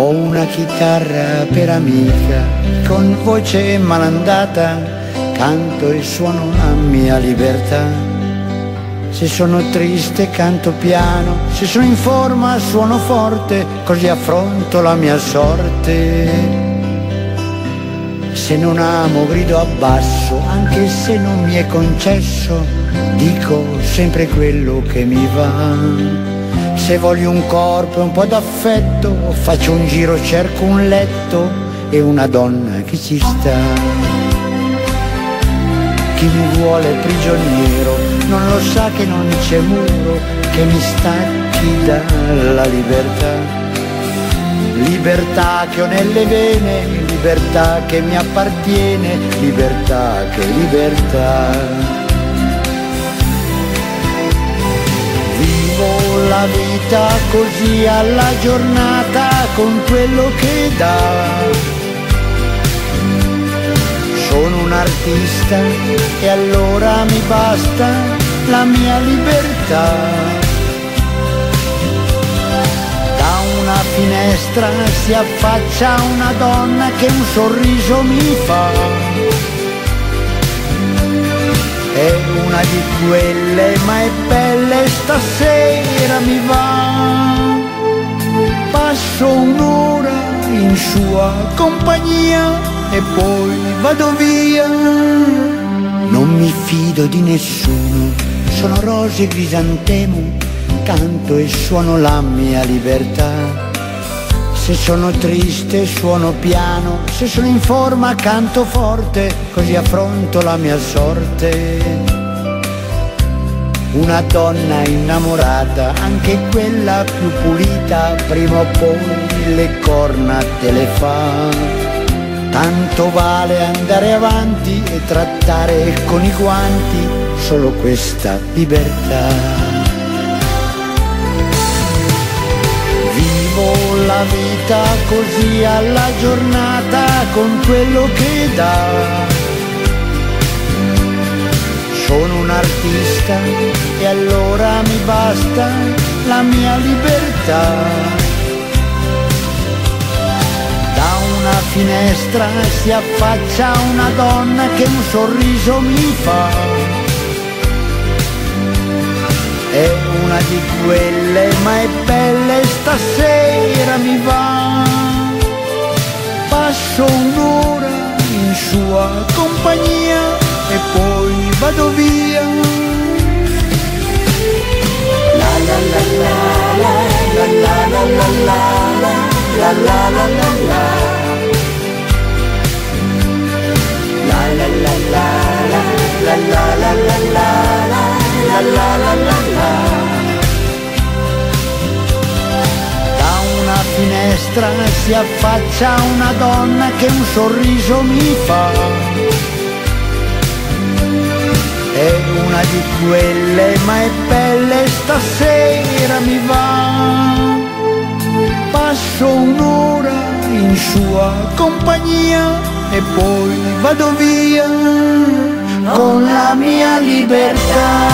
Ho una chitarra per amica, con voce malandata, canto e suono la mia libertà. Se sono triste canto piano, se sono in forma suono forte, così affronto la mia sorte. Se non amo grido abbasso, anche se non mi è concesso, dico sempre quello che mi va. Se voglio un corpo e un po' d'affetto, faccio un giro, cerco un letto e una donna che ci sta. Chi mi vuole prigioniero non lo sa che non c'è muro che mi stacchi dalla libertà. Libertà che ho nelle vene, libertà che mi appartiene, libertà che libertà. La vita così alla giornata con quello che dà. Sono un artista e allora mi basta la mia libertà. Da una finestra si affaccia una donna che un sorriso mi fa è una di quelle, ma è belle stasera mi va. Passo un'ora in sua compagnia e poi vado via. Non mi fido di nessuno, sono rose e crisantemo, canto e suono la mia libertà. Se sono triste suono piano, se sono in forma canto forte, così affronto la mia sorte. Una donna innamorata, anche quella più pulita, prima o poi le corna te le fa. Tanto vale andare avanti e trattare con i guanti solo questa libertà. Vita così alla giornata con quello che dà. Sono un artista e allora mi basta la mia libertà. Da una finestra si affaccia una donna che un sorriso mi fa di quelle, ma è belle stasera mi va. Passo un'ora in sua compagnia e poi vado via. Finestra si affaccia una donna che un sorriso mi fa È una di quelle ma è belle stasera mi va Passo un'ora in sua compagnia e poi vado via con la mia libertà.